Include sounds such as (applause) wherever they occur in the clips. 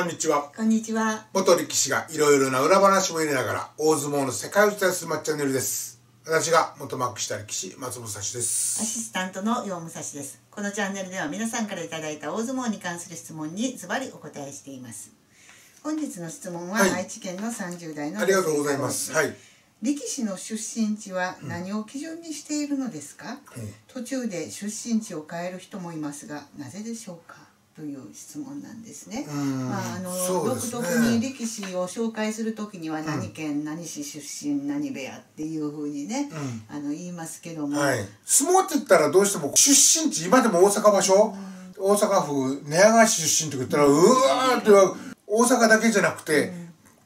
こんにちは。こんにちは。元力士がいろいろな裏話も入れながら、大相撲の世界を伝えするマッチャンネルです。私が元幕下力士、松本幸でアす。シスタントの陽武蔵です。このチャンネルでは皆さんからいただいた大相撲に関する質問にズバリお答えしています。本日の質問は、はい愛知県の30代のありがとうございます。はい。力士の出身地は何を基準にしているのですか、うん途中で出身地を変える人もいますがなぜでしょうか？という質問なんですね。ん。まああの、ね。独特に力士を紹介するときには何県、何市出身何部屋っていうふうにね、あの言いますけども、はい。相撲って言ったらどうしても出身地、今でも大阪場所、大阪府寝屋川市出身って言ったら、うわーって大阪だけじゃなくて、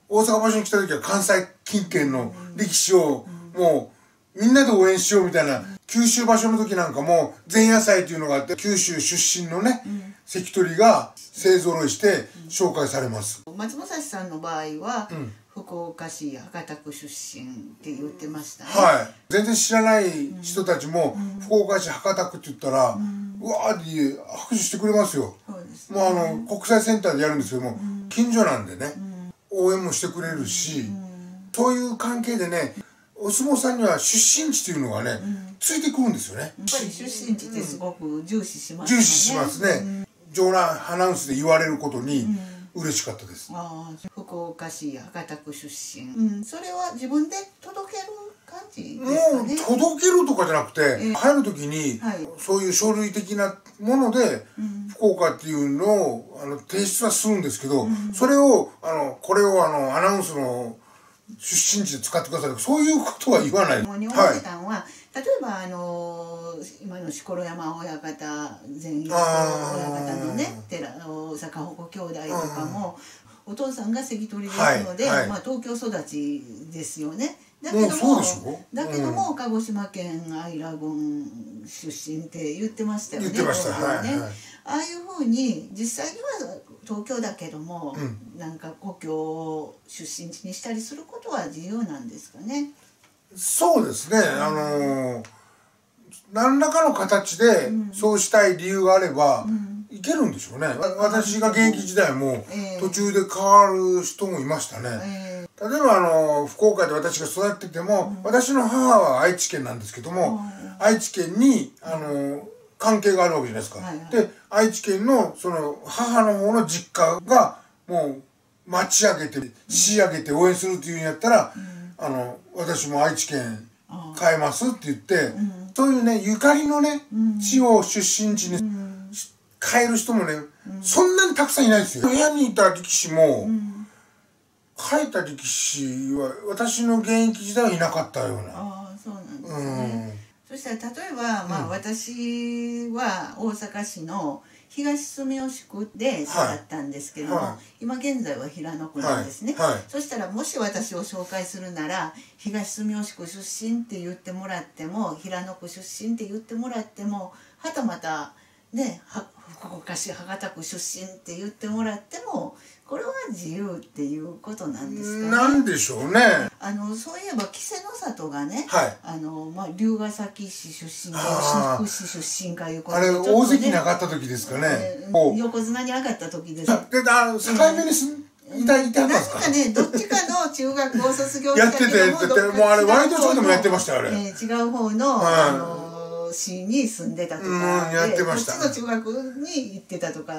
大阪場所に来た時は関西近県の力士をもうみんなで応援しようみたいな、九州場所の時なんかも前夜祭っていうのがあって九州出身のね、関取が勢ぞろいして紹介されます。松本さんの場合は、福岡市博多区出身って言ってましたね。はい。全然知らない人たちも、福岡市博多区って言ったら、うわーって拍手してくれますよ。そうですもうあの、国際センターでやるんですけども、近所なんでね、応援もしてくれるし、そういう関係でね、お相撲さんには出身地というのがね、ついてくるんですよね。やっぱり出身地ってすごく重視しますよ重視しますね。場内アナウンスで言われることに嬉しかったです。ああ福岡市博多区出身、うん、それは自分で届ける感じもですかね。う届けるとかじゃなくて、入る時に、はい。そういう書類的なもので、福岡っていうのをあの提出はするんですけど、それをあのこれをあのアナウンスの出身地で使ってくださいそういうことは言わない。もう日本はい。時間は、例えばあの今の錣山親方前親方のね寺大阪鉾兄弟とかも、お父さんが関取ですので、はいはい。まあ、東京育ちですよね。だけうんどもそうでしょ？だけども、鹿児島県愛良郡出身って言ってましたよね。言ってました。当時はねはいはいああいうふうに実際には東京だけども、なんか故郷を出身地にしたりすることは自由なんですかね。そうですね、あのー何らかの形でそうしたい理由があれば、いけるんでしょうね。わ私が現役時代もええ。途中で変わる人もいましたね。え例えばあの福岡で私が育ってても、私の母は愛知県なんですけども、愛知県にあの関係があるわけじゃないですか。はいはいで愛知県のその母の方の実家がもう町上げて市上げて応援するっていうんやったら、あの私も愛知県変えますって言って、そういうねゆかりのね、地を出身地に変える人もね、そんなにたくさんいないですよ。部屋にいた力士も、書いた力士は私の現役時代はいなかったような。ああそうなんですうね。ん。そしたら例えば、まあ私は大阪市の東住吉区で育ったんですけども、はいはい。今現在は平野区なんですね、はい。はい。そしたらもし私を紹介するなら東住吉区出身って言ってもらっても平野区出身って言ってもらってもはたまたねは福岡市博多区出身って言ってもらってもこれは自由っていうことなんですかね。なんでしょうね。あのそういえば稀勢の里がね、はいあのまあ龍ヶ崎市出身か福市出身かいうことあれ、大関に上がった時ですかね。横綱に上がった時です。で、あの、境目にすん、いた、いたんですか？なんかねどっちかの中学校卒業やっててやっててもうあれワイドショーでもやってましたよあれえー違う方の、はいあの市に住んでたとかうんやってました。こっちの中学に行ってたとか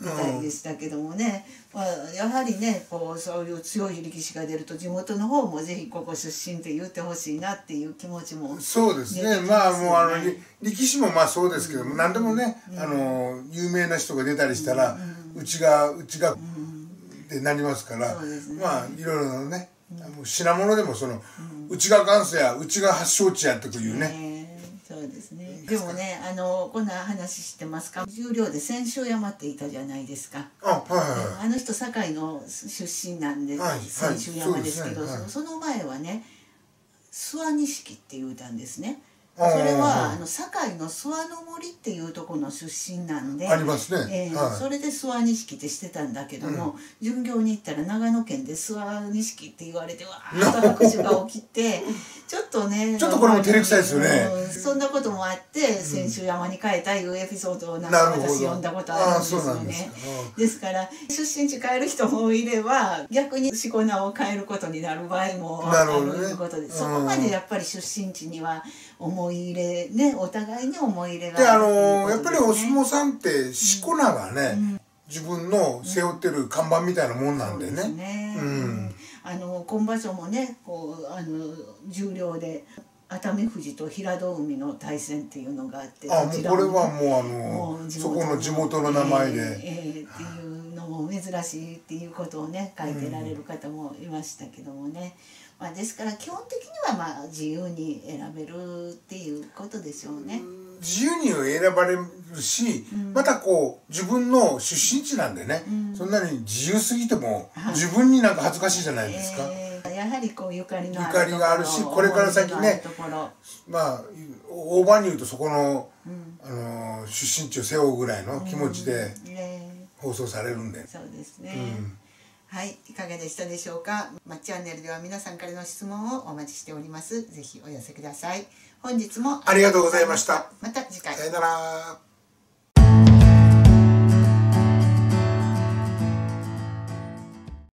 みたいでしたけどもね、まあ、やはりねこうそういう強い力士が出ると地元の方もぜひここ出身って言ってほしいなっていう気持ちもそうですね。まあ、もう、あの、り力士もまあそうですけども、何でもね、あの、有名な人が出たりしたら、うちが、うちが、ってなりますからね。まあ、いろいろなね、もう品物でもその、うちが元祖や、うちが発祥地やっていうね、ねそうですね。でもねあのこんな話知ってますか？十両で千秋山っていたじゃないですか。あ、はいはいはい。あの人堺の出身なんで、はい千秋山ですけど、はい。その前はね諏訪錦って言うたんですね。それはあの堺の諏訪の森っていうところの出身なんでありますね、えーはい、それで諏訪錦ってしてたんだけども、うん、巡業に行ったら長野県で諏訪錦って言われてわーっと拍手が起きて (laughs) ちょっとねちょっとこれも照れくさいですよね、うん、そんなこともあって先週山に帰ったいうエピソードをなんか私読んだことあるんですよね。ですか。ら出身地変える人もいれば逆にしこ名を変えることになる場合もあるということで、そこまでやっぱり出身地には思い入れねお互いに思い入れがあるであのやっぱりお相撲さんってしこ名がね、うん、自分の背負ってる看板みたいなもんなんでね。ね。うん、あの今場所もねこうあの重量で熱海富士と平戸海の対戦っていうのがあってあもうこれはもうあのそこの地元の名前で、えー、えー、っていうのも珍しいっていうことをね書いてられる方もいましたけどもね、まあ、ですから基本的にはまあ自由に選べるっていうことでしょうね。自由に選ばれるし、うん、またこう自分の出身地なんでね、うん、そんなに自由すぎても自分になんか恥ずかしいじゃないですか。えー、やはりこうゆかりのゆかりがあるしこれから先ねまあ大場に言うとそこの,、あの出身地を背負うぐらいの気持ちで放送されるんで。そうですね、はい、いかがでしたでしょうか？まチャンネルでは皆さんからの質問をお待ちしております。ぜひお寄せください。本日もありがとうございました。また次回。さよなら。